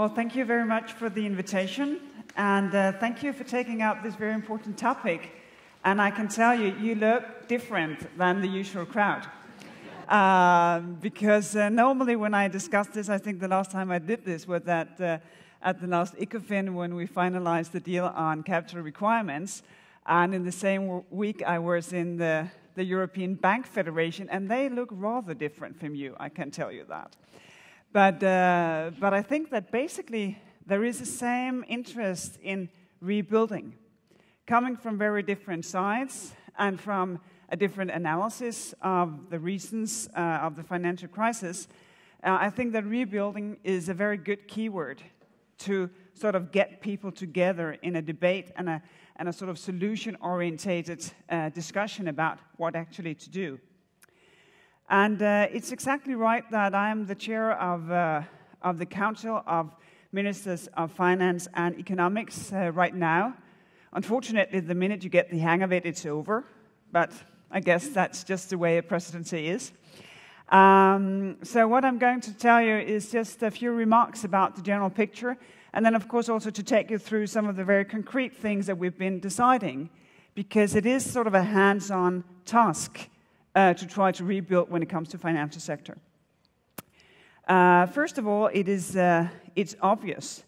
Well, thank you very much for the invitation, and uh, thank you for taking up this very important topic. And I can tell you, you look different than the usual crowd. Uh, because uh, normally when I discuss this, I think the last time I did this was that uh, at the last ECOFIN when we finalized the deal on capital requirements. And in the same week, I was in the, the European Bank Federation, and they look rather different from you, I can tell you that. But, uh, but I think that basically there is the same interest in rebuilding, coming from very different sides and from a different analysis of the reasons uh, of the financial crisis. Uh, I think that rebuilding is a very good keyword to sort of get people together in a debate and a, and a sort of solution orientated uh, discussion about what actually to do. And uh, it's exactly right that I am the chair of, uh, of the Council of Ministers of Finance and Economics uh, right now. Unfortunately, the minute you get the hang of it, it's over. But I guess that's just the way a presidency is. Um, so, what I'm going to tell you is just a few remarks about the general picture, and then, of course, also to take you through some of the very concrete things that we've been deciding, because it is sort of a hands on task uh, to try to rebuild when it comes to financial sector. Uh, first of all, it is, uh, it's obvious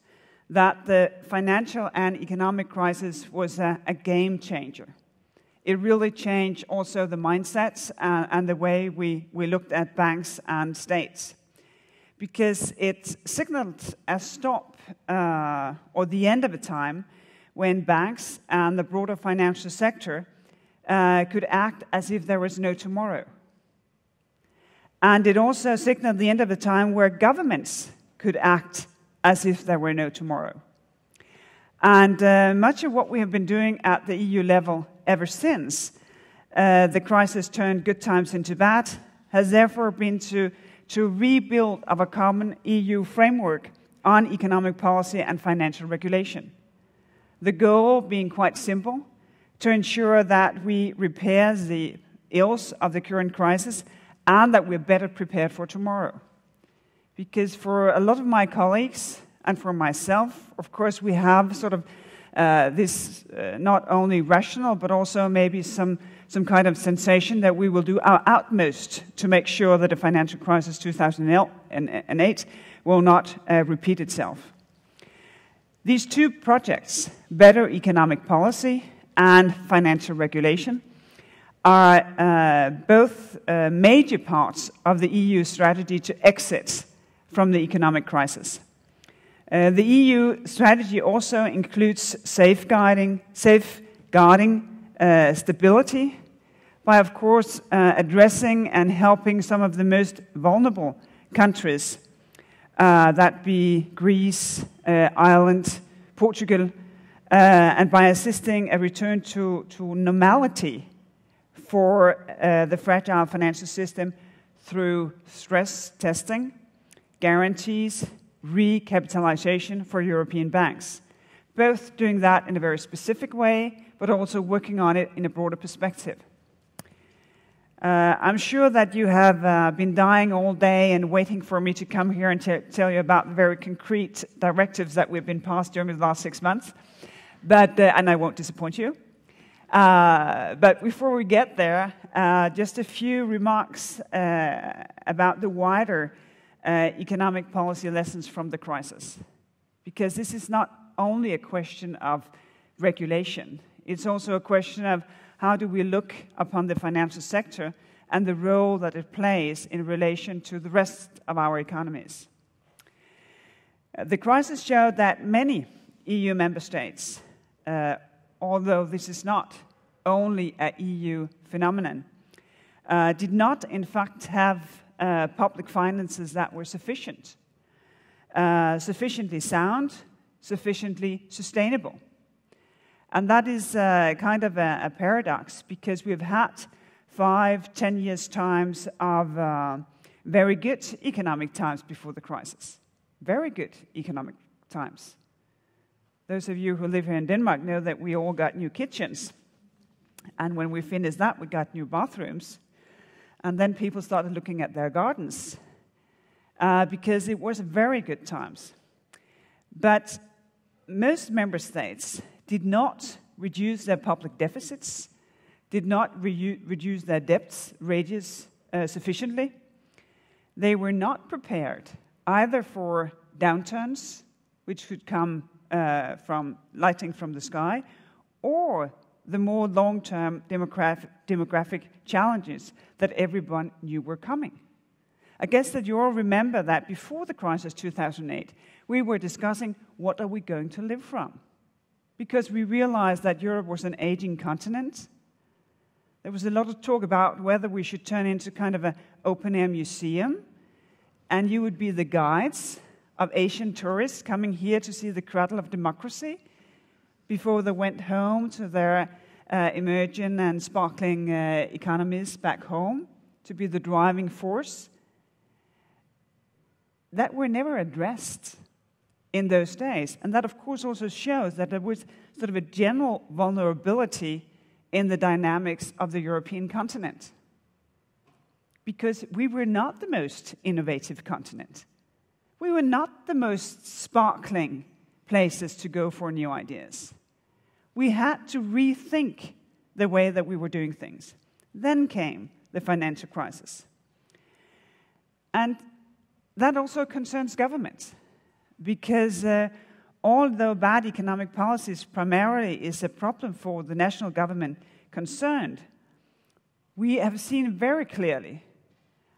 that the financial and economic crisis was a, a game changer. It really changed also the mindsets and, and the way we, we looked at banks and states because it signaled a stop uh, or the end of a time when banks and the broader financial sector uh, could act as if there was no tomorrow. And it also signaled the end of a time where governments could act as if there were no tomorrow. And uh, much of what we have been doing at the EU level ever since uh, the crisis turned good times into bad has therefore been to, to rebuild of a common EU framework on economic policy and financial regulation. The goal being quite simple to ensure that we repair the ills of the current crisis and that we're better prepared for tomorrow. Because for a lot of my colleagues and for myself, of course, we have sort of uh, this uh, not only rational but also maybe some, some kind of sensation that we will do our utmost to make sure that the financial crisis 2008 will not uh, repeat itself. These two projects, better economic policy and financial regulation are uh, both uh, major parts of the EU strategy to exit from the economic crisis. Uh, the EU strategy also includes safeguarding, safeguarding uh, stability by, of course, uh, addressing and helping some of the most vulnerable countries, uh, that be Greece, Ireland, Portugal, and by assisting a return to, to normality for uh, the fragile financial system through stress testing, guarantees, recapitalization for European banks. Both doing that in a very specific way, but also working on it in a broader perspective. Uh, I'm sure that you have uh, been dying all day and waiting for me to come here and tell you about the very concrete directives that we've been passed during the last six months. But, uh, and I won't disappoint you. Uh, but before we get there, uh, just a few remarks uh, about the wider uh, economic policy lessons from the crisis. Because this is not only a question of regulation, it's also a question of how do we look upon the financial sector and the role that it plays in relation to the rest of our economies. Uh, the crisis showed that many EU member states uh, although this is not only a EU phenomenon, uh, did not, in fact, have uh, public finances that were sufficient, uh, sufficiently sound, sufficiently sustainable. And that is uh, kind of a, a, paradox because we've had five, ten years' times of uh, very good economic times before the crisis. Very good economic times. Those of you who live here in Denmark know that we all got new kitchens. And when we finished that, we got new bathrooms. And then people started looking at their gardens uh, because it was very good times. But most member states did not reduce their public deficits, did not re reduce their debts radius uh, sufficiently. They were not prepared either for downturns, which could come uh, from lighting from the sky, or the more long term demographic, demographic challenges that everyone knew were coming. I guess that you all remember that before the crisis 2008, we were discussing what are we going to live from? Because we realized that Europe was an aging continent. There was a lot of talk about whether we should turn into kind of an open air museum, and you would be the guides of Asian tourists coming here to see the cradle of democracy before they went home to their uh, emerging and sparkling uh, economies back home to be the driving force that were never addressed in those days. And that, of course, also shows that there was sort of a general vulnerability in the dynamics of the European continent. Because we were not the most innovative continent. We were not the most sparkling places to go for new ideas. We had to rethink the way that we were doing things. Then came the financial crisis. And that also concerns governments, because uh, although bad economic policies primarily is a problem for the national government concerned, we have seen very clearly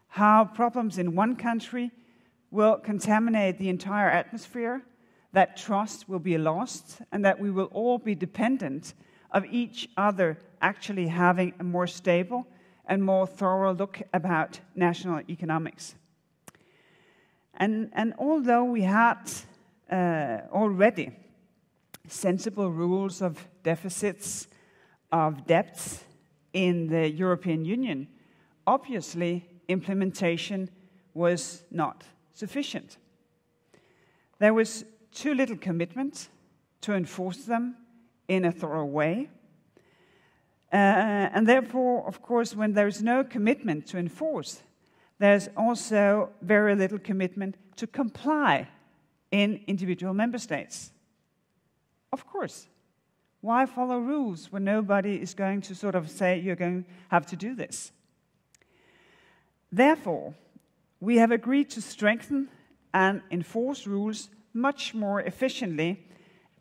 how problems in one country will contaminate the entire atmosphere, that trust will be lost, and that we will all be dependent of each other actually having a more stable and more thorough look about national economics. And, and although we had uh, already sensible rules of deficits, of debts in the European Union, obviously implementation was not sufficient. There was too little commitment to enforce them in a thorough way. Uh, and therefore, of course, when there is no commitment to enforce, there's also very little commitment to comply in individual member states. Of course. Why follow rules when nobody is going to sort of say you're going to have to do this? Therefore, we have agreed to strengthen and enforce rules much more efficiently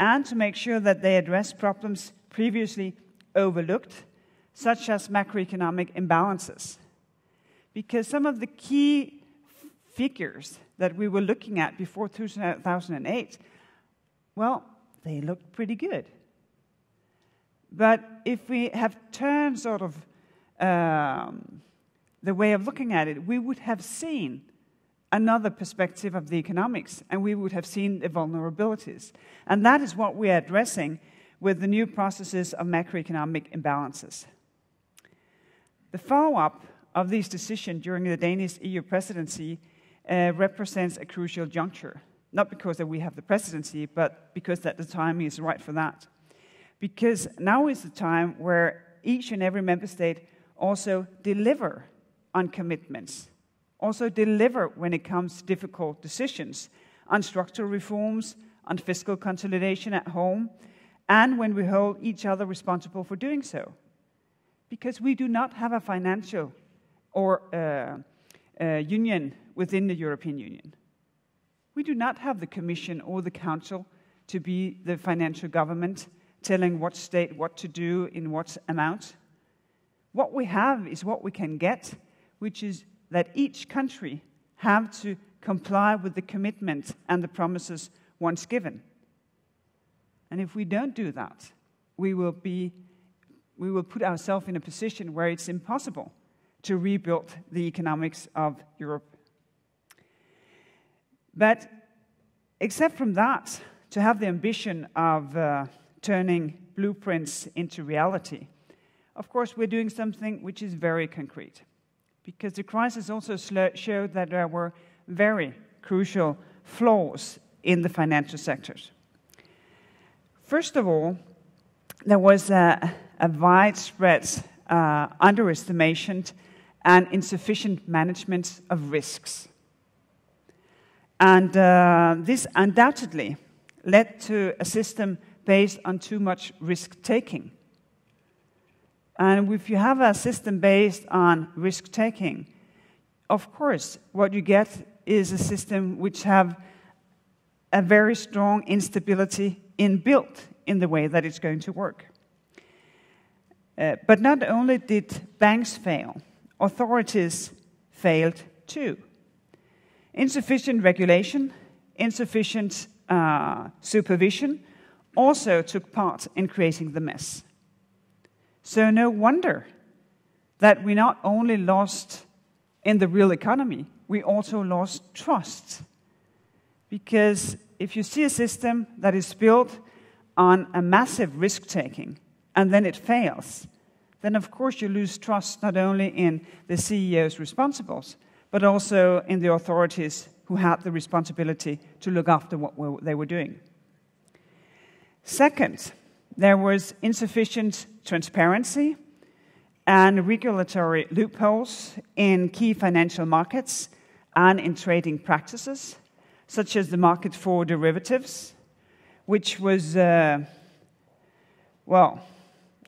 and to make sure that they address problems previously overlooked, such as macroeconomic imbalances because some of the key figures that we were looking at before 2008, well, they looked pretty good. But if we have turned sort of um, the way of looking at it, we would have seen another perspective of the economics and we would have seen the vulnerabilities. And that is what we are addressing with the new processes of macroeconomic imbalances. The follow up of these decisions during the Danish EU presidency uh, represents a crucial juncture. Not because that we have the presidency, but because that the timing is right for that. Because now is the time where each and every member state also deliver on commitments, also deliver when it comes to difficult decisions on structural reforms, on fiscal consolidation at home, and when we hold each other responsible for doing so. Because we do not have a financial or uh, uh, union within the European Union. We do not have the Commission or the Council to be the financial government telling what state what to do in what amount. What we have is what we can get, which is that each country have to comply with the commitment and the promises once given. And if we don't do that, we will, be, we will put ourselves in a position where it's impossible to rebuild the economics of Europe. But except from that, to have the ambition of uh, turning blueprints into reality, of course, we're doing something which is very concrete. Because the crisis also showed that there were very crucial flaws in the financial sectors. First of all, there was a, a widespread uh, underestimation and insufficient management of risks. And uh, this undoubtedly led to a system based on too much risk taking. And if you have a system based on risk taking, of course, what you get is a system which have a very strong instability inbuilt in the way that it's going to work. Uh, but not only did banks fail, authorities failed too. Insufficient regulation, insufficient uh, supervision also took part in creating the mess. So, no wonder that we not only lost in the real economy, we also lost trust. Because if you see a system that is built on a massive risk taking and then it fails, then of course you lose trust not only in the CEOs responsible, but also in the authorities who had the responsibility to look after what they were doing. Second, there was insufficient transparency and regulatory loopholes in key financial markets and in trading practices, such as the market for derivatives, which was, uh, well,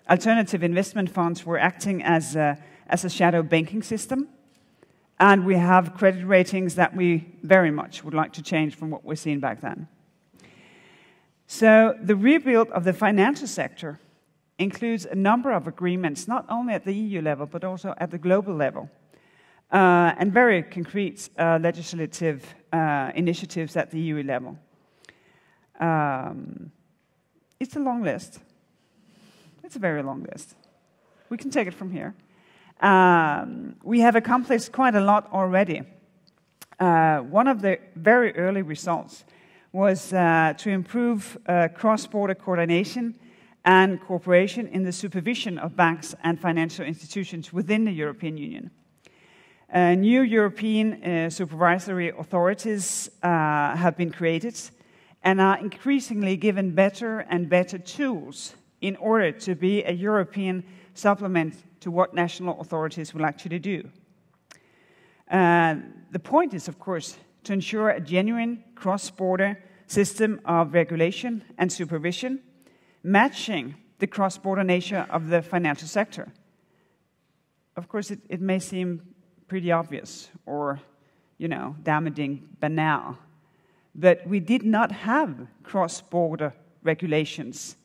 alternative investment funds were acting as a, as a shadow banking system. And we have credit ratings that we very much would like to change from what we're seeing back then. So, the rebuild of the financial sector includes a number of agreements, not only at the EU level, but also at the global level, uh, and very concrete uh, legislative uh, initiatives at the EU level. Um, it's a long list. It's a very long list. We can take it from here. Um, we have accomplished quite a lot already. Uh, one of the very early results was uh, to improve uh, cross border coordination and cooperation in the supervision of banks and financial institutions within the European Union. Uh, new European uh, supervisory authorities uh, have been created and are increasingly given better and better tools in order to be a European supplement to what national authorities will actually do. Uh, the point is, of course, to ensure a genuine cross border system of regulation and supervision matching the cross-border nature of the financial sector. Of course, it, it may seem pretty obvious or, you know, damaging banal, but we did not have cross-border regulations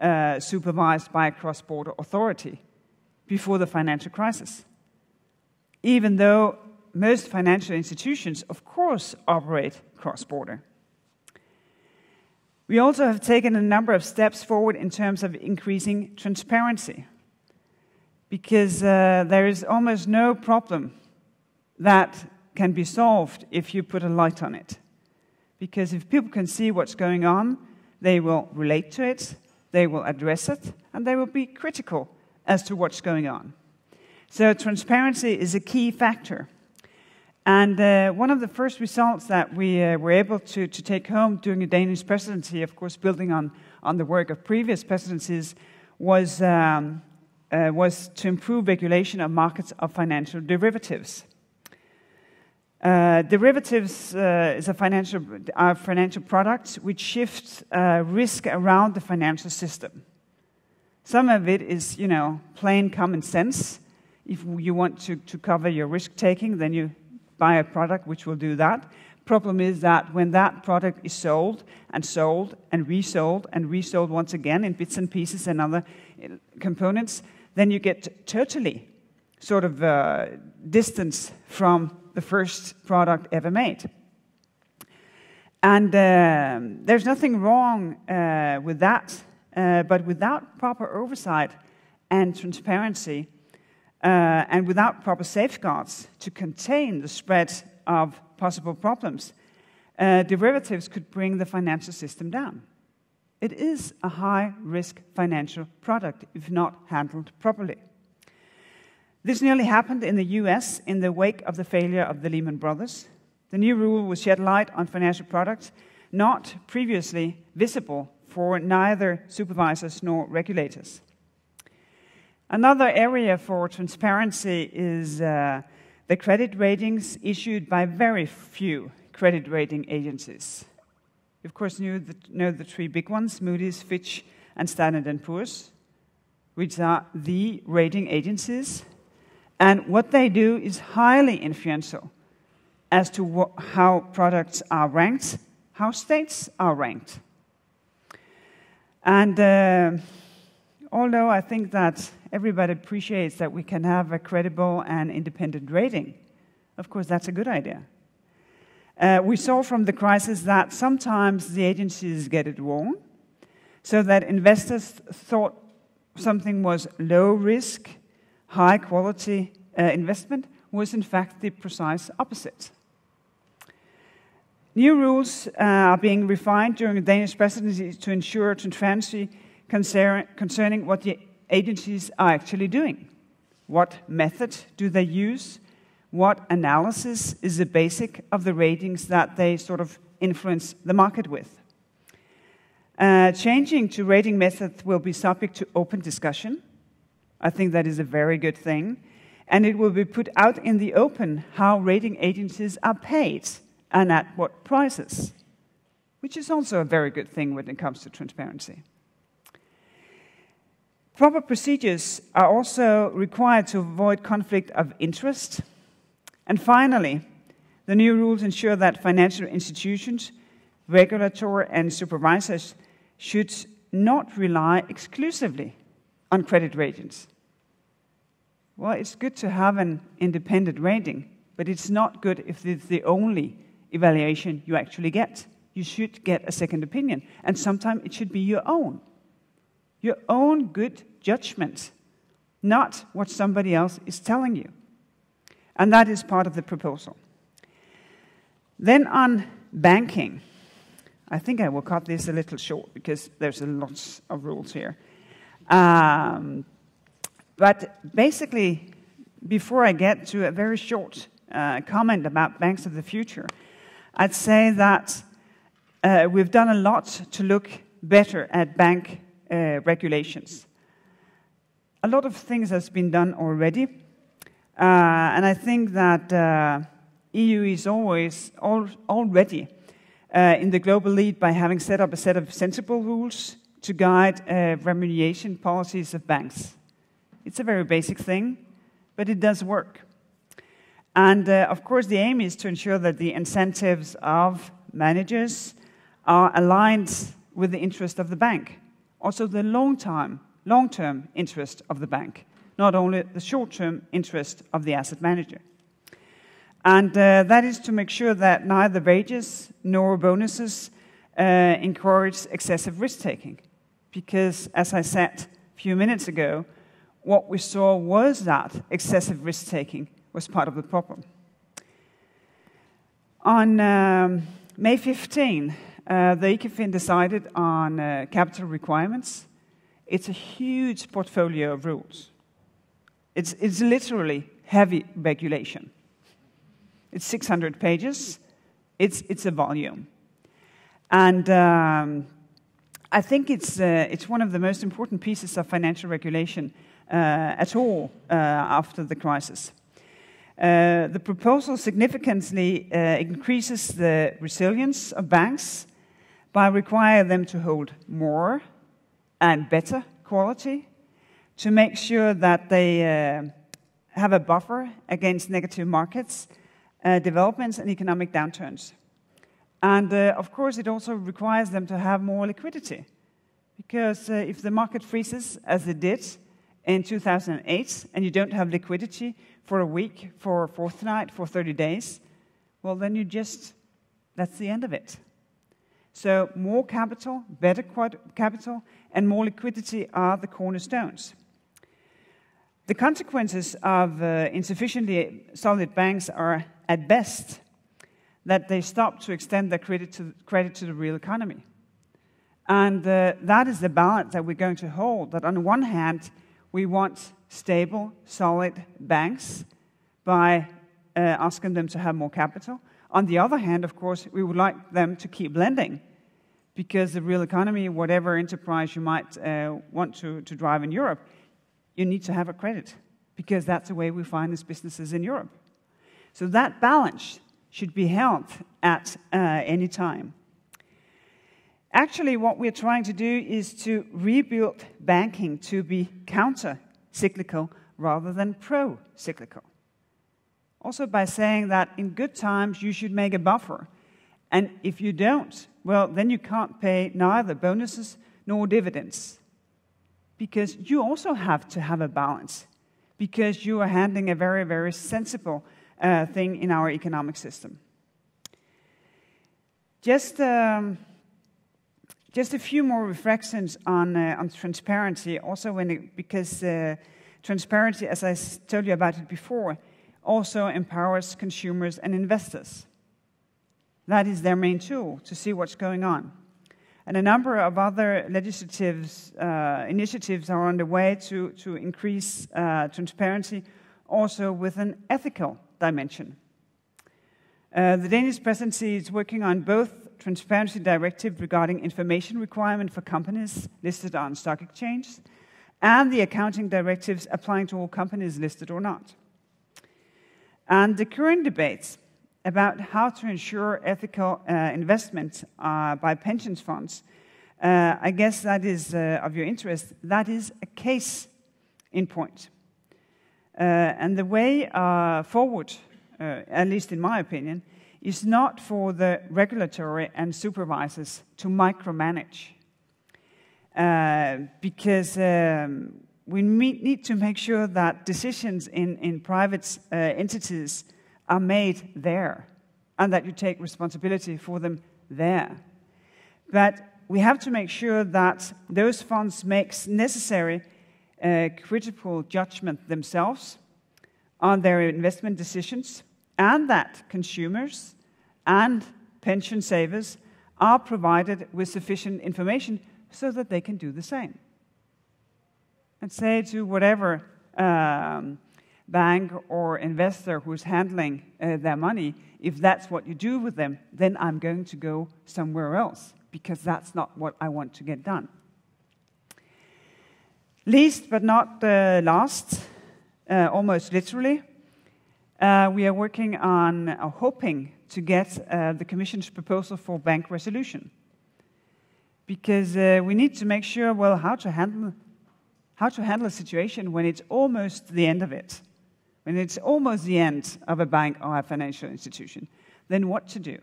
uh, supervised by a cross-border authority before the financial crisis. Even though most financial institutions, of course, operate cross-border. We also have taken a number of steps forward in terms of increasing transparency, because uh, there is almost no problem that can be solved if you put a light on it. Because if people can see what's going on, they will relate to it, they will address it, and they will be critical as to what's going on. So, transparency is a key factor. And uh, one of the first results that we uh, were able to, to take home during the Danish presidency, of course, building on, on the work of previous presidencies, was, um, uh, was to improve regulation of markets of financial derivatives. Uh, derivatives uh, is a financial, are financial products which shift uh, risk around the financial system. Some of it is, you know, plain common sense. If you want to, to cover your risk taking, then you buy a product which will do that. Problem is that when that product is sold and sold and resold and resold once again in bits and pieces and other uh, components, then you get totally sort of uh, distance from the first product ever made. And uh, there's nothing wrong uh, with that, uh, but without proper oversight and transparency, uh, and without proper safeguards to contain the spread of possible problems, uh, derivatives could bring the financial system down. It is a high risk financial product if not handled properly. This nearly happened in the US in the wake of the failure of the Lehman Brothers. The new rule will shed light on financial products not previously visible for neither supervisors nor regulators. Another area for transparency is uh, the credit ratings issued by very few credit rating agencies. You, of course, knew the, know the three big ones Moody's, Fitch, and Standard & Poor's, which are the rating agencies. And what they do is highly influential as to how products are ranked, how states are ranked. And uh, although I think that everybody appreciates that we can have a credible and independent rating, of course, that's a good idea. Uh, we saw from the crisis that sometimes the agencies get it wrong, so that investors thought something was low risk, high quality uh, investment was in fact the precise opposite. New rules uh, are being refined during the Danish presidency to ensure transparency concerning what the agencies are actually doing. What method do they use? What analysis is the basic of the ratings that they sort of influence the market with? Uh, changing to rating methods will be subject to open discussion. I think that is a very good thing. And it will be put out in the open how rating agencies are paid and at what prices, which is also a very good thing when it comes to transparency. Proper procedures are also required to avoid conflict of interest. And finally, the new rules ensure that financial institutions, regulators, and supervisors should not rely exclusively on credit ratings. Well, it's good to have an independent rating, but it's not good if it's the only evaluation you actually get. You should get a second opinion, and sometimes it should be your own. Your own good judgment, not what somebody else is telling you. And that is part of the proposal. Then on banking, I think I will cut this a little short because there's a lot of rules here. Um, but basically, before I get to a very short uh, comment about banks of the future, I'd say that uh, we've done a lot to look better at bank uh, regulations. A lot of things has been done already, uh, and I think that uh, EU is always al already uh, in the global lead by having set up a set of sensible rules to guide uh, remuneration policies of banks. It's a very basic thing, but it does work. And uh, of course, the aim is to ensure that the incentives of managers are aligned with the interest of the bank, also the long-term long -term interest of the bank, not only the short-term interest of the asset manager. And uh, that is to make sure that neither wages nor bonuses uh, encourage excessive risk-taking. Because, as I said a few minutes ago, what we saw was that excessive risk-taking was part of the problem. On um, May 15, uh, the ECOFIN decided on uh, capital requirements. It's a huge portfolio of rules. It's, it's literally heavy regulation. It's 600 pages. It's, it's a volume. And um, I think it's, uh, it's one of the most important pieces of financial regulation uh, at all uh, after the crisis. Uh, the proposal significantly increases the resilience of banks by requiring them to hold more and better quality to make sure that they uh, have a buffer against negative markets, uh, developments, and economic downturns. And uh, of course, it also requires them to have more liquidity. Because if the market freezes, as it did in 2008, and you don't have liquidity, for a week, for a fortnight, for 30 days, well, then you just, that's the end of it. So, more capital, better capital, and more liquidity are the cornerstones. The consequences of uh, insufficiently solid banks are, at best, that they stop to extend their credit to, credit to the real economy. And uh, that is the balance that we're going to hold. That on one hand, we want stable, solid banks by uh, asking them to have more capital. On the other hand, of course, we would like them to keep lending because the real economy, whatever enterprise you might uh, want to, to drive in Europe, you need to have a credit because that's the way we finance businesses in Europe. So that balance should be held at uh, any time. Actually, what we're trying to do is to rebuild banking to be counter cyclical rather than pro cyclical. Also, by saying that in good times you should make a buffer. And if you don't, well, then you can't pay neither bonuses nor dividends. Because you also have to have a balance, because you are handling a very, very sensible uh, thing in our economic system. Just, um, just a few more reflections on, uh, on transparency, also when it, because uh, transparency, as I told you about it before, also empowers consumers and investors. That is their main tool to see what's going on. And a number of other legislative uh, initiatives are underway to, to increase uh, transparency, also with an ethical dimension. Uh, the Danish presidency is working on both transparency directive regarding information requirement for companies listed on stock exchanges and the accounting directives applying to all companies listed or not. And the current debates about how to ensure ethical uh, investment uh, by pensions funds, uh, I guess that is uh, of your interest. That is a case in point. Uh, and the way uh, forward, at least in my opinion, is not for the regulatory and supervisors to micromanage. because um, we need to make sure that decisions in, in private uh, entities are made there and that you take responsibility for them there. But we have to make sure that those funds make necessary uh, critical judgment themselves on their investment decisions and that consumers and pension savers are provided with sufficient information so that they can do the same and say to whatever um, bank or investor who's handling uh, their money, if that's what you do with them, then I'm going to go somewhere else because that's not what I want to get done. Least but not uh, last, uh, almost literally, uh, we are working on uh, hoping to get uh, the Commission's proposal for bank resolution. Because we need to make sure, well, how to handle how to handle a situation when it's almost the end of it, when it's almost the end of a bank or a financial institution, then what to do.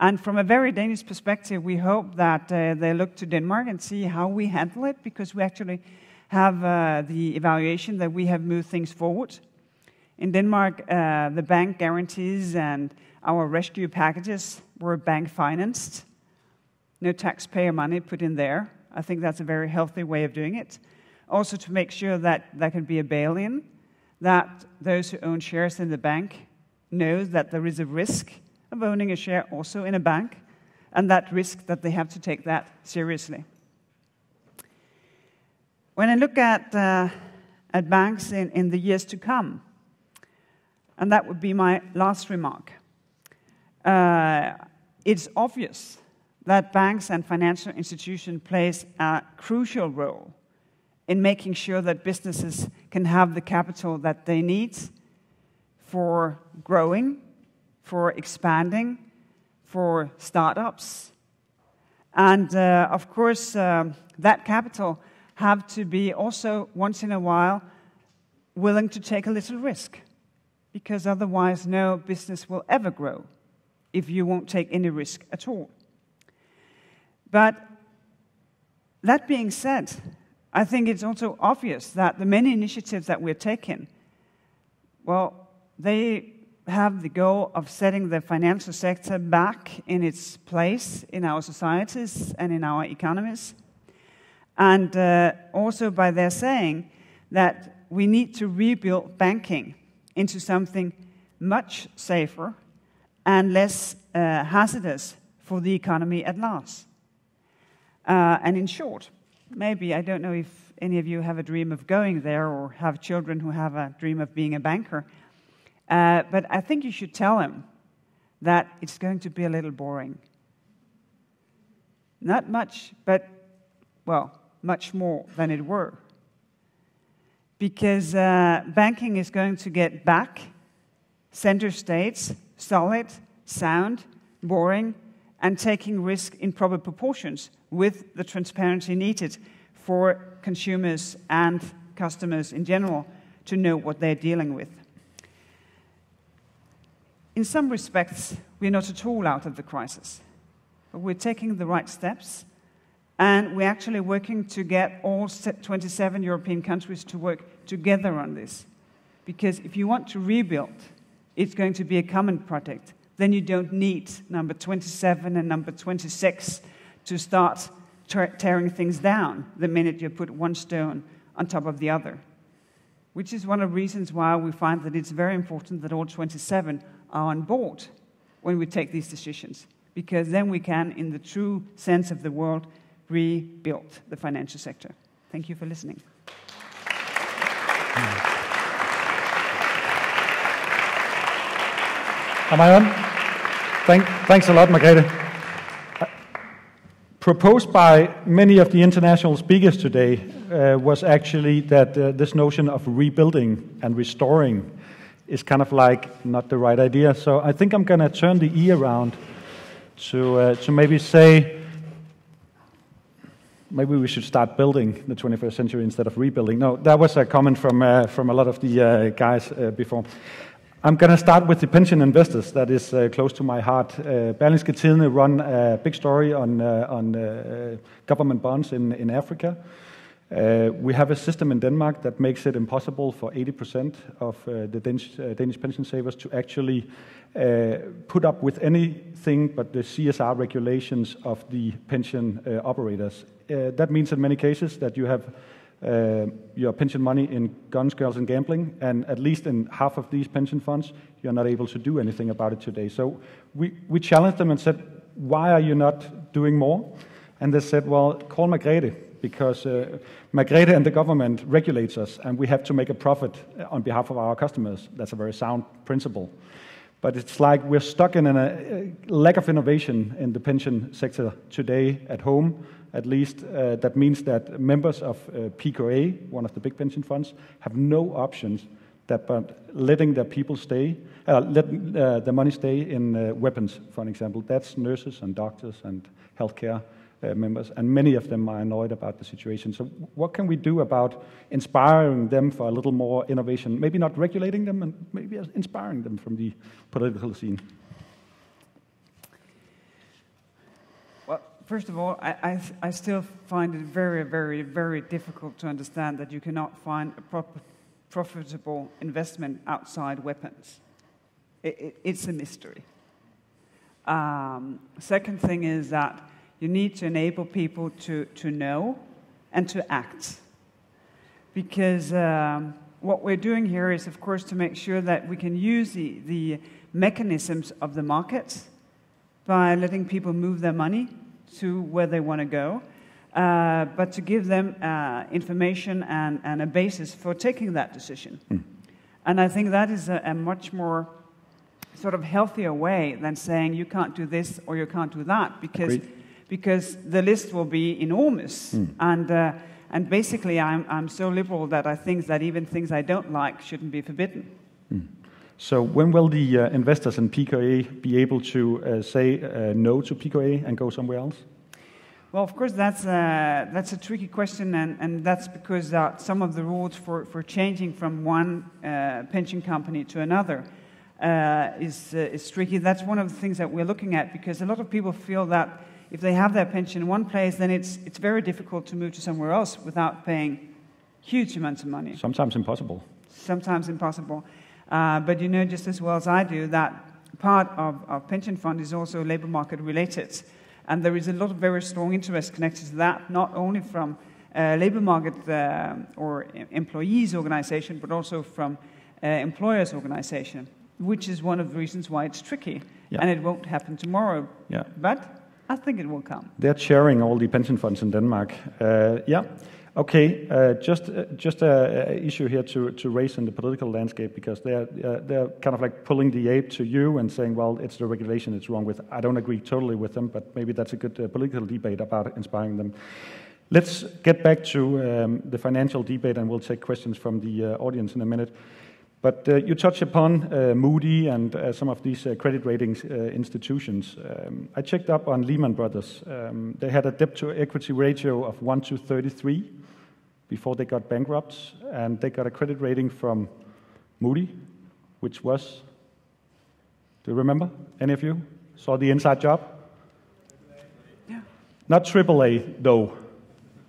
And from a very Danish perspective, we hope that uh, they look to Denmark and see how we handle it, because we actually have uh, the evaluation that we have moved things forward. In Denmark, uh, the bank guarantees and our rescue packages were bank financed. No taxpayer money put in there. I think that's a very healthy way of doing it also to make sure that there can be a bail-in, that those who own shares in the bank know that there is a risk of owning a share also in a bank, and that risk that they have to take that seriously. When I look at, uh, at banks in, in the years to come, and that would be my last remark, uh, it's obvious that banks and financial institutions plays a crucial role in making sure that businesses can have the capital that they need for growing, for expanding, for startups. And uh, of course, uh, that capital have to be also once in a while willing to take a little risk, because otherwise no business will ever grow if you won't take any risk at all. But that being said, I think it's also obvious that the many initiatives that we're taking, well, they have the goal of setting the financial sector back in its place in our societies and in our economies. And uh, also by their saying that we need to rebuild banking into something much safer and less uh, hazardous for the economy at large. Uh, and in short, maybe, I don't know if any of you have a dream of going there or have children who have a dream of being a banker, uh, but I think you should tell them that it's going to be a little boring. Not much, but, well, much more than it were. Because uh, banking is going to get back center states, solid, sound, boring, and taking risk in proper proportions with the transparency needed for consumers and customers in general to know what they're dealing with. In some respects, we're not at all out of the crisis, but we're taking the right steps, and we're actually working to get all 27 European countries to work together on this. Because if you want to rebuild, it's going to be a common project. Then you don't need number 27 and number 26 to start tearing things down the minute you put one stone on top of the other. Which is one of the reasons why we find that it's very important that all 27 are on board when we take these decisions, because then we can, in the true sense of the word, rebuild the financial sector. Thank you for listening. Am I on? Thank, thanks a lot, Margrethe. Uh, proposed by many of the international speakers today uh, was actually that uh, this notion of rebuilding and restoring is kind of like not the right idea. So I think I'm going to turn the E around to, uh, to maybe say, maybe we should start building the 21st century instead of rebuilding. No, that was a comment from, uh, from a lot of the uh, guys uh, before. I'm going to start with the pension investors. That is uh, close to my heart. Uh, Berlingske Tidende run a big story on, uh, on uh, government bonds in, in Africa. Uh, we have a system in Denmark that makes it impossible for 80% of uh, the Danish, Danish, pension savers to actually put up with anything but the CSR regulations of the pension operators. That means in many cases that you have Uh, your pension money in guns, girls, and gambling, and at least in half of these pension funds, you're not able to do anything about it today. So we, we challenged them and said, why are you not doing more? And they said, well, call Margrethe because uh, and the government regulates us, and we have to make a profit uh, on behalf of our customers. That's a very sound principle. But it's like we're stuck in a, uh, lack of innovation in the pension sector today at home. At least uh, that means that members of uh, PKA, one of the big pension funds, have no options that but letting their people stay, uh, let uh, the money stay in uh, weapons, for an example. That's nurses and doctors and healthcare uh, members, and many of them are annoyed about the situation. So, what can we do about inspiring them for a little more innovation? Maybe not regulating them, and maybe inspiring them from the political scene. Well, first of all, I, I, I still find it very, very, very difficult to understand that you cannot find a profitable investment outside weapons. It, it, it's a mystery. Um, second thing is that you need to enable people to, to know and to act. Because um, what we're doing here is, of course, to make sure that we can use the, the mechanisms of the markets by letting people move their money to where they want to go, uh, but to give them uh, information and, and a basis for taking that decision. Mm. And I think that is a, a much more sort of healthier way than saying you can't do this or you can't do that, because Agreed because the list will be enormous. Mm. And, uh, and basically, I'm, I'm so liberal that I think that even things I don't like shouldn't be forbidden. Mm. So, when will the uh, investors in PKA be able to uh, say uh, no to PKA and go somewhere else? Well, of course, that's a, that's a tricky question, and, and that's because uh, some of the rules for, for changing from one uh, pension company to another uh, is, uh, is tricky. That's one of the things that we're looking at because a lot of people feel that if they have their pension in one place, then it's, it's very difficult to move to somewhere else without paying huge amounts of money. Sometimes impossible. Sometimes impossible. Uh, but you know just as well as I do that part of, of pension fund is also labor market related. And there is a lot of very strong interest connected to that, not only from uh, labor market uh, or employees organization, but also from uh, employers organization, which is one of the reasons why it's tricky. Yeah. And it won't happen tomorrow. Yeah. But I think it will come. They're chairing all the pension funds in Denmark. Uh, yeah. Okay, uh, just uh, just a, a, issue here to, to raise in the political landscape because they're uh, they're kind of like pulling the ape to you and saying, well, it's the regulation it's wrong with. I don't agree totally with them, but maybe that's a good uh, political debate about inspiring them. Let's get back to um, the financial debate, and we'll take questions from the uh, audience in a minute. But uh, you touch upon uh, Moody and uh, some of these uh, credit ratings institutions. Um, I checked up on Lehman Brothers. Um, they had a debt to equity ratio of 1 to 33 before they got bankrupt, and they got a credit rating from Moody, which was, do you remember? Any of you saw the inside job? Yeah. Not AAA, though,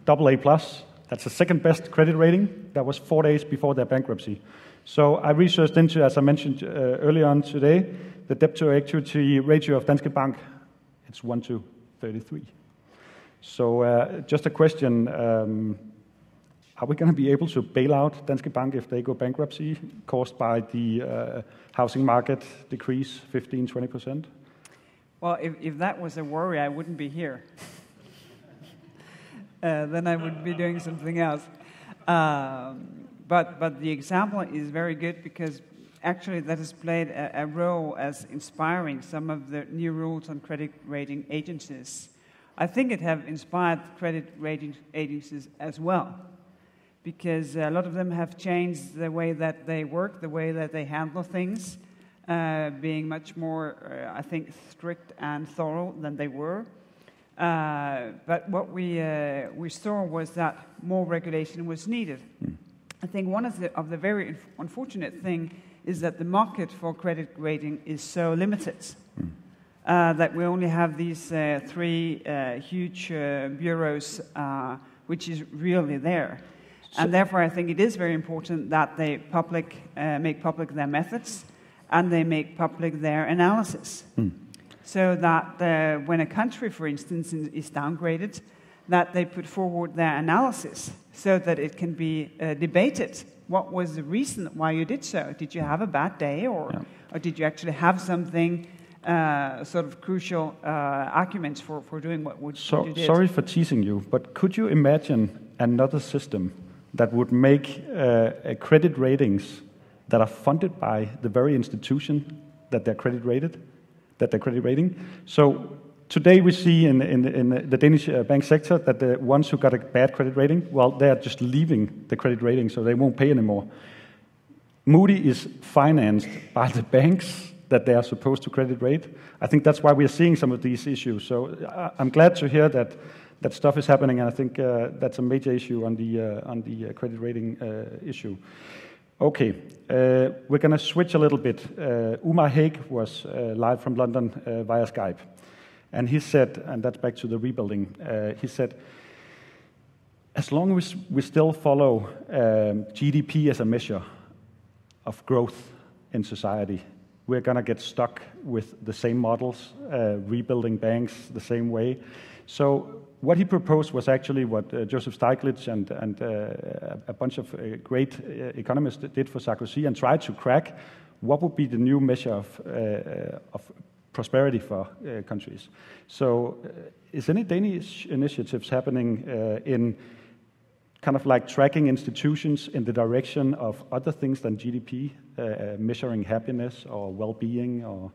AA plus. That's the second best credit rating. That was four days before their bankruptcy. So I researched into, as I mentioned uh, earlier on today, the debt to equity ratio of Danske Bank. It's 1 to 33. So uh, just a question, um, are we going to be able to bail out Danske Bank if they go bankruptcy caused by the uh, housing market decrease 15, 20%? Well, if, if that was a worry, I wouldn't be here. uh, then I would be doing something else. Um, but, but the example is very good because actually that has played a, a, role as inspiring some of the new rules on credit rating agencies. I think it have inspired credit rating agencies as well because a lot of them have changed the way that they work, the way that they handle things, uh, being much more, uh, I think, strict and thorough than they were. Uh, but what we, uh, we saw was that more regulation was needed. Mm. I think one of the, of the very unfortunate thing is that the market for credit rating is so limited. Mm. Uh, that we only have these uh, three uh, huge uh, bureaus, uh, which is really there. And therefore, I think it is very important that they public, uh, make public their methods and they make public their analysis. Mm. So that when a country, for instance, is downgraded, that they put forward their analysis so that it can be uh, debated. What was the reason why you did so? Did you have a bad day, or, yeah. or did you actually have something uh, sort of crucial uh, arguments for, for doing what, what so, you did? Sorry for teasing you, but could you imagine another system that would make uh, credit ratings that are funded by the very institution that they're credit rated, that they're credit rating? So Today, we see in, in, in, the Danish uh, bank sector that the ones who got a bad credit rating, well, they are just leaving the credit rating, so they won't pay anymore. Moody is financed by the banks that they are supposed to credit rate. I think that's why we are seeing some of these issues. So uh, I'm glad to hear that that stuff is happening, and I think uh, that's a major issue on the uh, on the uh, credit rating issue. Okay, we're going to switch a little bit. Umair Haque was live from London via Skype. And he said, and that's back to the rebuilding, he said, as long as we still follow um, GDP as a measure of growth in society, we're going to get stuck with the same models, uh, rebuilding banks the same way. So, what he proposed was actually what uh, Joseph Stiglitz and, and uh, a bunch of uh, great uh, economists did for Sarkozy and tried to crack what would be the new measure of, uh, of prosperity for uh, countries. So, uh, is any Danish initiatives happening uh, in kind of like tracking institutions in the direction of other things than GDP, uh, measuring happiness or well-being? Or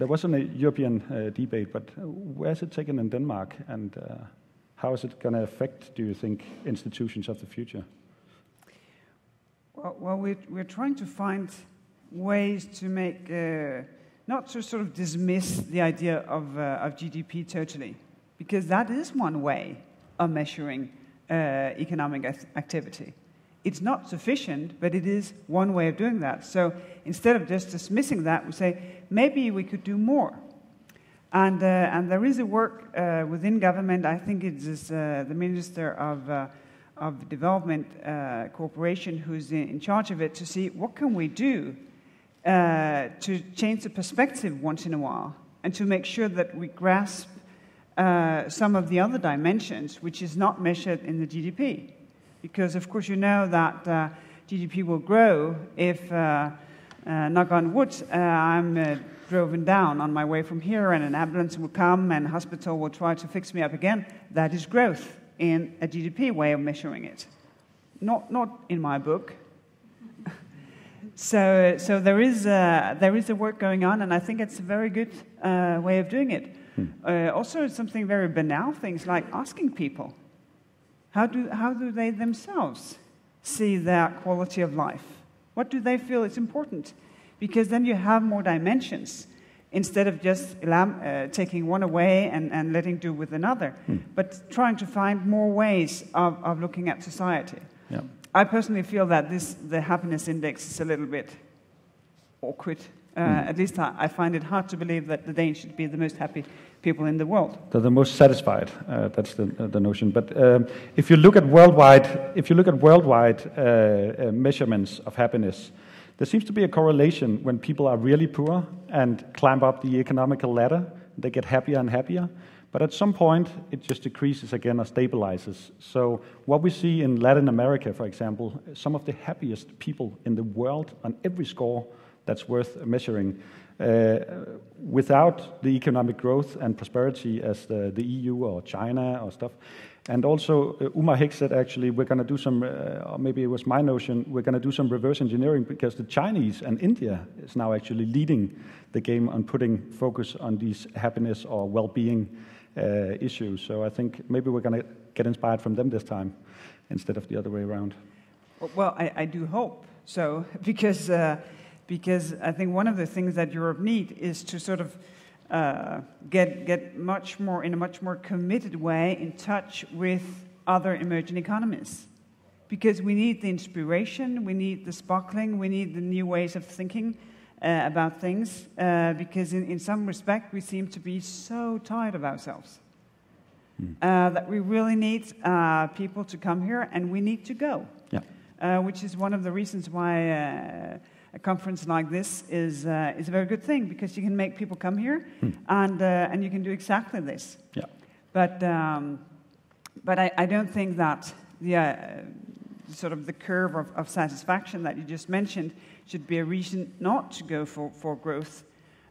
there wasn't a European uh, debate, but where is it taken in Denmark, and uh, how is it going to affect, do you think, institutions of the future? Well, well we're, we're trying to find ways to make not to sort of dismiss the idea of, uh, of GDP totally, because that is one way of measuring uh, economic activity. It's not sufficient, but it is one way of doing that. So instead of just dismissing that, we say maybe we could do more. And, uh, and there is a work uh, within government, I think it is uh, the Minister of, uh, of Development Cooperation who's in, in charge of it, to see what can we do uh, to change the perspective once in a while and to make sure that we grasp uh, some of the other dimensions which is not measured in the GDP. Because, of course, you know that uh, GDP will grow if, uh, uh, knock on wood, uh, I'm driven down on my way from here and an ambulance will come and hospital will try to fix me up again. That is growth in a GDP way of measuring it. Not, not in my book, so, so there, is a, there is a work going on, and I think it's a very good uh, way of doing it. Hmm. Uh, also, something very banal things like asking people how do, how do they themselves see their quality of life? What do they feel is important? Because then you have more dimensions instead of just uh, taking one away and, and letting do with another, hmm. but trying to find more ways of, of looking at society. Yeah. I personally feel that this, the happiness index is a little bit awkward. Uh, mm. At least I, I, find it hard to believe that the Danes should be the most happy people in the world. They're the most satisfied. Uh, that's the, the notion. But um, if you look at worldwide, if you look at worldwide uh, uh, measurements of happiness, there seems to be a correlation when people are really poor and climb up the economical ladder. They get happier and happier. But at some point, it just decreases again or stabilizes. So, what we see in Latin America, for example, some of the happiest people in the world on every score that's worth measuring. Uh, without the economic growth and prosperity as the, the EU or China or stuff. And also, uh, Hicks said actually, we're going to do some, uh, or maybe it was my notion, we're going to do some reverse engineering because the Chinese and India is now actually leading the game on putting focus on these happiness or well being uh, issues. So I think maybe we're going to get inspired from them this time instead of the other way around. Well, I, I do hope so, because. Because I think one of the things that Europe needs is to sort of uh, get, get much more, in a much more committed way, in touch with other emerging economies. Because we need the inspiration, we need the sparkling, we need the new ways of thinking uh, about things, uh, because in, in some respect we seem to be so tired of ourselves. Mm. that we really need uh, people to come here and we need to go. Yeah. Uh, which is one of the reasons why a conference like this is, uh, is a very good thing because you can make people come here hmm. and, uh, and you can do exactly this. Yeah. But, um, but I, I, don't think that the, uh, sort of the curve of, of, satisfaction that you just mentioned should be a reason not to go for, for growth.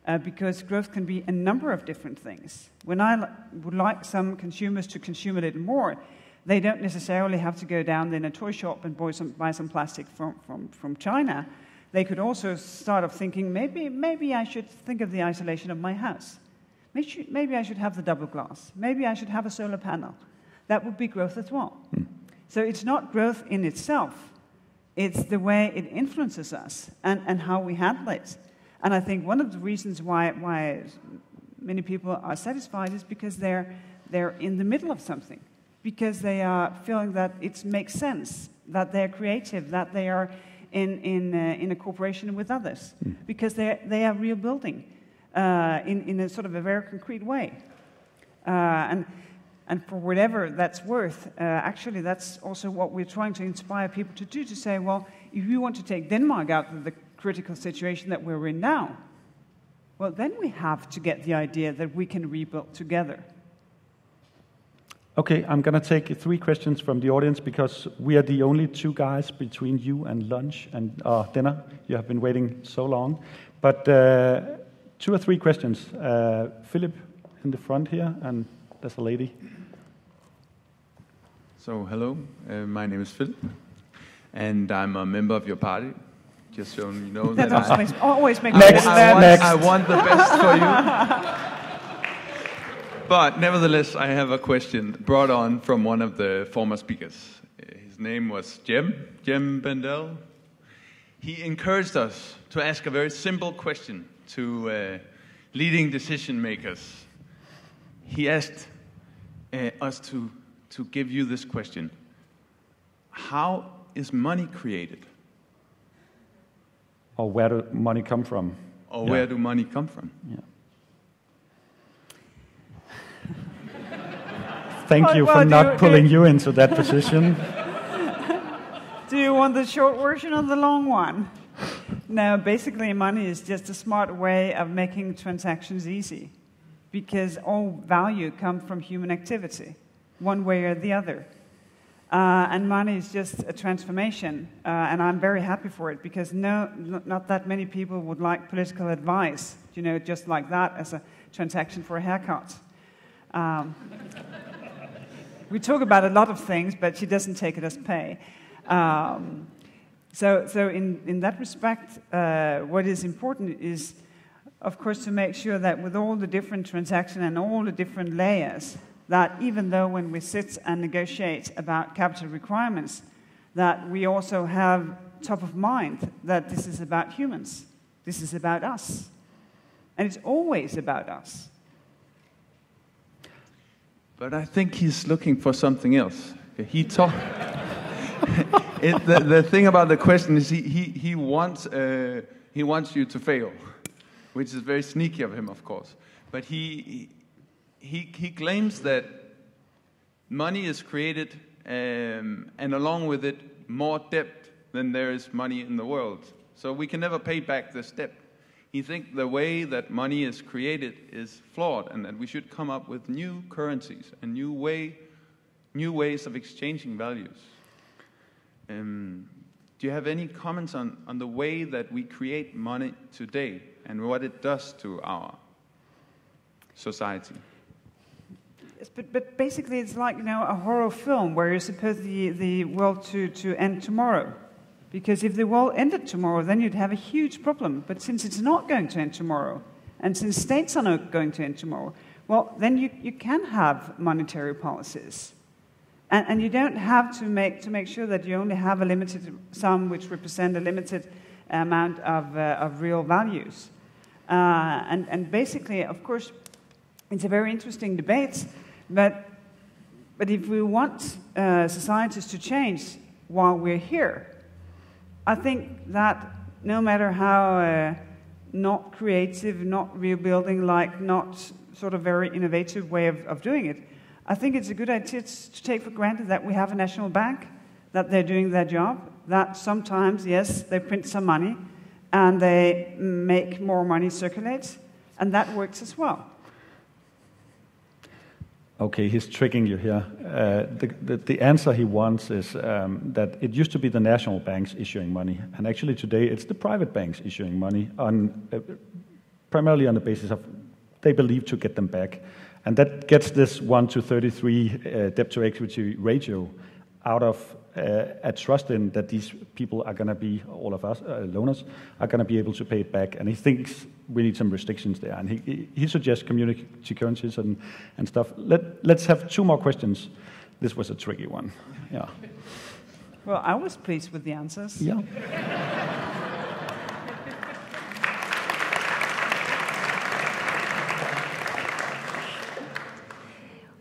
Uh, because growth can be a number of different things. When I would like some consumers to consume a little more, they don't necessarily have to go down in a toy shop and buy some, buy some plastic from, from, from China they could also start off thinking maybe, maybe I should think of the isolation of my house. Maybe, maybe I should have the double glass. Maybe I should have a solar panel. That would be growth as well. Mm. So it's not growth in itself, it's the way it influences us and, and how we handle it. And I think one of the reasons why, why many people are satisfied is because they're, they're in the middle of something, because they are feeling that it makes sense, that they're creative, that they are in, in, uh, in a cooperation with others mm. because they they are rebuilding uh, in, in a sort of a very concrete way. Uh, and, and for whatever that's worth, uh, actually, that's also what we're trying to inspire people to do to say, well, if you want to take Denmark out of the critical situation that we're in now, well, then we have to get the idea that we can rebuild together. Okay, I'm going to take three questions from the audience because we are the only two guys between you and lunch and uh, dinner. You have been waiting so long. But uh, two or three questions. Uh, Philip in the front here, and there's a lady. So, hello, uh, my name is Philip, and I'm a member of your party. Just so you know that, that I, always makes next, I, want. I want the best for you. But nevertheless, I have a question brought on from one of the former speakers. His name was Jem, Jem Bendell. He encouraged us to ask a very simple question to uh, leading decision makers. He asked uh, us to, to give you this question How is money created? Or where do money come from? Or yeah. where do money come from? Yeah. Thank you for not you, pulling you, into that position. do you want the short version or the long one? No, basically, money is just a smart way of making transactions easy because all value comes from human activity, one way or the other. Uh, and money is just a transformation, uh, and I'm very happy for it because no, not that many people would like political advice, you know, just like that as a transaction for a haircut. Um, we talk about a lot of things, but she doesn't take it as pay. Um, so, so in, in that respect, uh, what is important is, of course, to make sure that with all the different transactions and all the different layers, that even though when we sit and negotiate about capital requirements, that we also have top of mind that this is about humans, this is about us. And it's always about us. But I think he's looking for something else. He talk. the, the thing about the question is he, he, he, wants, uh, he wants you to fail, which is very sneaky of him, of course. But he, he, he claims that money is created, um, and along with it, more debt than there is money in the world. So we can never pay back this debt. He thinks the way that money is created is flawed, and that we should come up with new currencies and new way, new ways of exchanging values. Um, do you have any comments on, on the way that we create money today and what it does to our society? Yes, but, but basically, it's like you know a horror film where you're supposed the, the world to, to end tomorrow. Because if the world ended tomorrow, then you'd have a huge problem. But since it's not going to end tomorrow, and since states are not going to end tomorrow, well, then you, you can have monetary policies. And, and you don't have to make, to make sure that you only have a limited sum which represent a limited amount of, uh, of real values. Uh, and, and basically, of course, it's a very interesting debate, but, but if we want uh, societies to change while we're here, I think that no matter how uh, not creative, not rebuilding like, not sort of very innovative way of, of doing it, I think it's a good idea to take for granted that we have a national bank, that they're doing their job, that sometimes, yes, they print some money and they make more money circulate, and that works as well. Okay, he's tricking you here. Uh, the, the, the, answer he wants is um, that it used to be the national banks issuing money, and actually today it's the private banks issuing money, on, uh, primarily on the basis of they believe to get them back. And that gets this 1 to 33 uh, debt to equity ratio out of uh, a trust in that these people are going to be, all of us, uh, loaners, are going to be able to pay it back. And he thinks we need some restrictions there. And he, he suggests community currencies and, and stuff. Let, let's have two more questions. This was a tricky one. Yeah. Well, I was pleased with the answers. Yeah.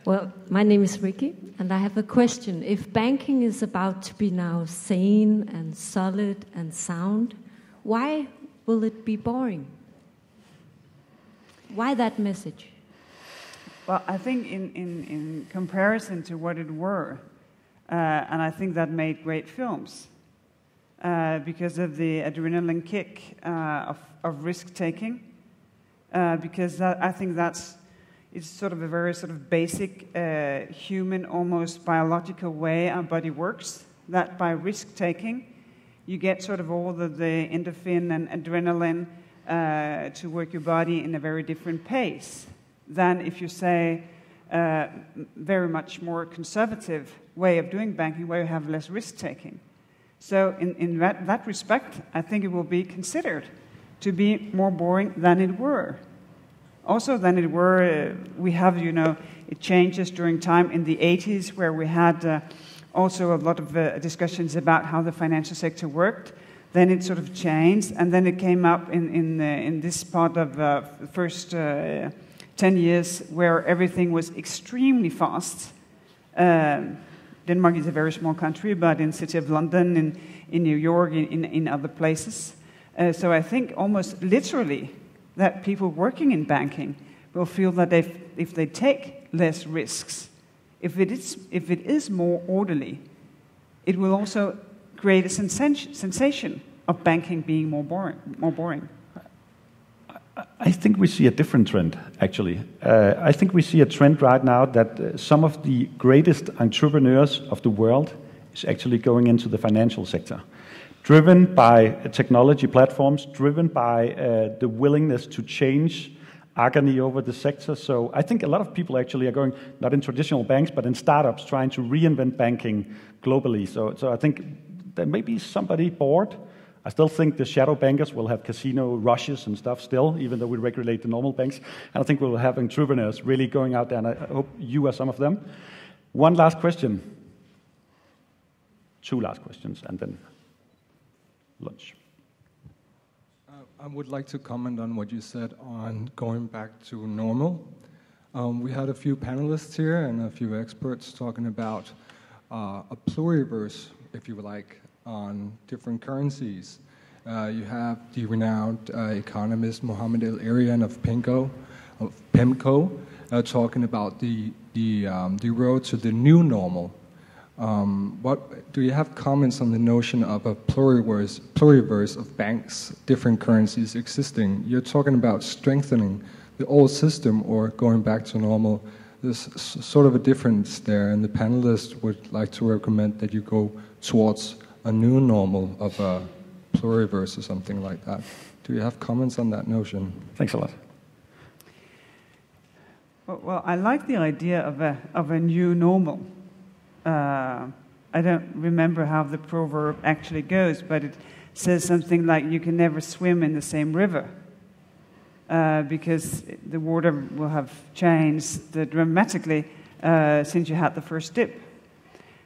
Well, my name is Ricky, and I have a question. If banking is about to be now sane and solid and sound, why will it be boring? Why that message? Well, I think in, in, in comparison to what it were, uh, and I think that made great films uh, because of the adrenaline kick uh, of, of risk taking, uh, because that, I think that's it's sort of a very sort of basic uh, human, almost biological way our body works. That by risk taking, you get sort of all the, the endorphin and adrenaline uh, to work your body in a very different pace than if you say uh, very much more conservative way of doing banking where you have less risk taking. So, in, in that, that respect, I think it will be considered to be more boring than it were also than it were. Uh, we have, you know, it changes during time in the 80s where we had uh, also a lot of uh, discussions about how the financial sector worked. Then it sort of changed, and then it came up in, in, uh, in this part of uh, the first uh, 10 years where everything was extremely fast. Um, Denmark is a very small country, but in city of London, in, in New York, in, in, in other places. so I think almost literally that people working in banking will feel that if, if they take less risks, if it, is, if it is more orderly, it will also create a sensation, sensation of banking being more boring. More boring. I think we see a different trend, actually. Uh, I think we see a trend right now that uh, some of the greatest entrepreneurs of the world is actually going into the financial sector driven by technology platforms, driven by uh, the willingness to change agony over the sector. So I think a lot of people actually are going not in traditional banks, but in startups, trying to reinvent banking globally. So, so I think there may be somebody bored. I still think the shadow bankers will have casino rushes and stuff still, even though we regulate the normal banks. And I think we'll have entrepreneurs really going out there, and I hope you are some of them. One last question. Two last questions, and then lunch. Uh, I would like to comment on what you said on going back to normal. Um, we had a few panelists here and a few experts talking about uh, a pluriverse, if you like, on different currencies. Uh, you have the renowned uh, economist Mohamed El-Erian of PIMCO, of PIMCO uh, talking about the, the, um, the road to the new normal. Um, what do you have comments on the notion of a pluriverse, pluriverse of banks, different currencies existing? You're talking about strengthening the old system or going back to normal. There's sort of a difference there, and the panelists would like to recommend that you go towards a new normal of a pluriverse or something like that. Do you have comments on that notion? Thanks a lot. Well, well I like the idea of a, of a new normal. Uh, I don't remember how the proverb actually goes, but it says something like you can never swim in the same river. Uh, because the water will have changed dramatically uh, since you had the first dip.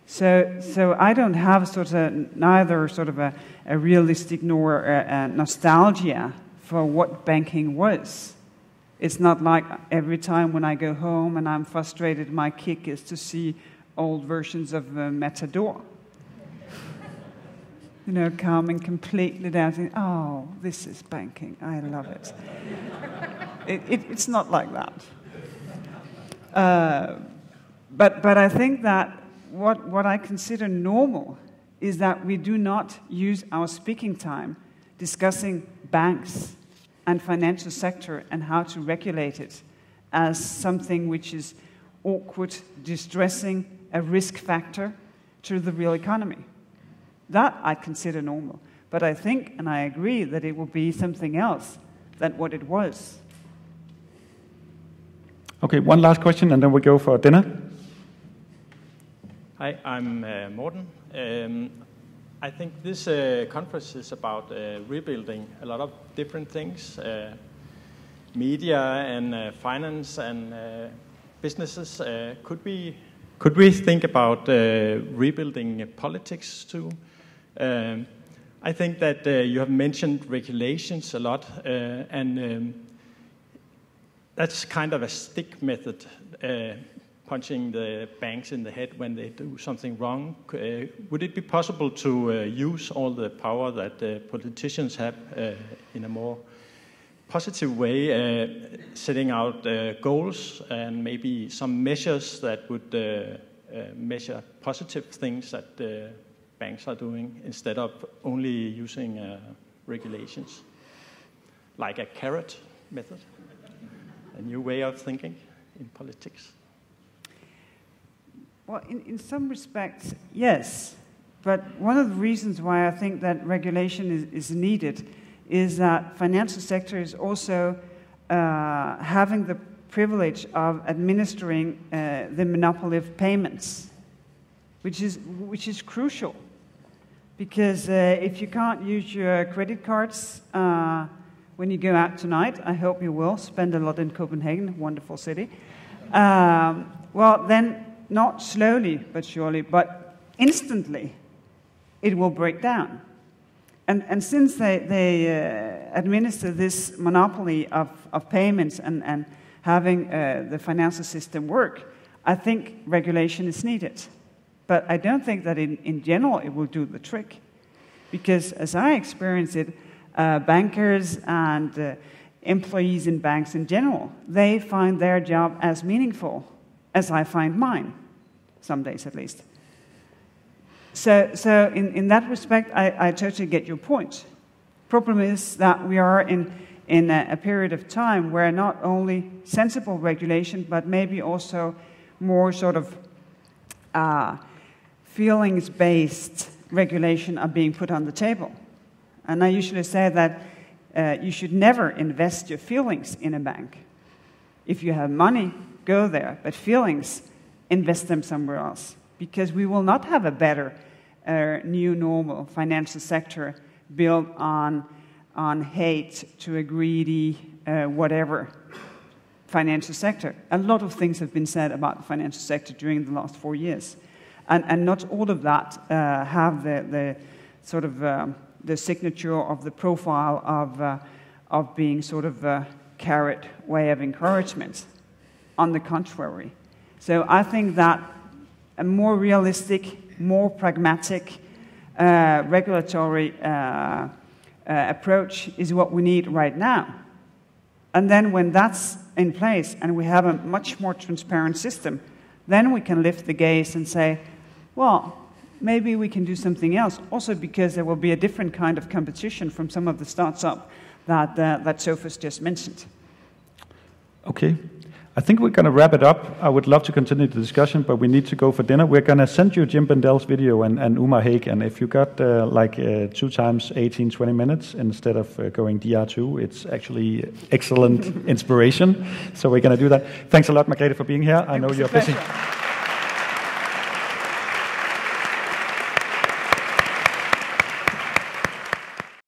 So, so I don't have sort of neither sort of a, a realistic nor a, a nostalgia for what banking was. It's not like every time when I go home and I'm frustrated, my kick is to see old versions of uh, Matador. you know, calming completely down, oh, this is banking. I love it. it, it it's not like that. Uh, but, but I think that what, what I consider normal is that we do not use our speaking time discussing banks and financial sector and how to regulate it as something which is awkward, distressing, a risk factor to the real economy. That I consider normal. But I think and I agree that it will be something else than what it was. Okay, one last question and then we go for dinner. Hi, I'm uh, Morten. Um, I think this uh, conference is about uh, rebuilding a lot of different things uh, media and uh, finance and uh, businesses. could, we, could we think about rebuilding politics too? Um, I think that you have mentioned regulations a lot, and um, that's kind of a stick method punching the banks in the head when they do something wrong. Uh, would it be possible to uh, use all the power that uh, politicians have uh, in a more positive way, uh, setting out uh, goals and maybe some measures that would measure positive things that banks are doing instead of only using regulations, like a carrot method, a new way of thinking in politics? Well, in, in some respects, yes. But one of the reasons why I think that regulation is, is needed is that financial sector is also uh, having the privilege of administering uh, the monopoly of payments, which is, which is crucial. Because uh, if you can't use your credit cards uh, when you go out tonight, I hope you will spend a lot in Copenhagen, wonderful city. Um, well, then not slowly but surely, but instantly, it will break down. And, and since they, they uh, administer this monopoly of, of payments and, and having uh, the financial system work, I think regulation is needed. But I don't think that in, in general it will do the trick. Because as I experience it, uh, bankers and uh, employees in banks in general, they find their job as meaningful as I find mine some days at least. So, so in, in that respect, I, I totally get your point. Problem is that we are in, in a, a period of time where not only sensible regulation, but maybe also more sort of uh, feelings based regulation are being put on the table. And I usually say that uh, you should never invest your feelings in a bank. If you have money, go there, but feelings, invest them somewhere else because we will not have a better uh, new normal financial sector built on, on hate to a greedy uh, whatever financial sector. A lot of things have been said about the financial sector during the last four years. And, and not all of that uh, have the, the sort of um, the signature of the profile of, uh, of being sort of a carrot way of encouragement. On the contrary. So I think that a more realistic, more pragmatic uh, regulatory uh, uh, approach is what we need right now. And then when that's in place and we have a much more transparent system, then we can lift the gaze and say, well, maybe we can do something else. Also because there will be a different kind of competition from some of the startups that, uh, that Sofus just mentioned. Okay. I think we're going to wrap it up. I would love to continue the discussion, but we need to go for dinner. We're going to send you Jem Bendell's video and, and Umair Haque, and if you got uh, like uh, two times 18, 20 minutes instead of uh, going DR2, it's actually excellent inspiration. So we're going to do that. Thanks a lot, Margrethe, for being here. I know you're busy.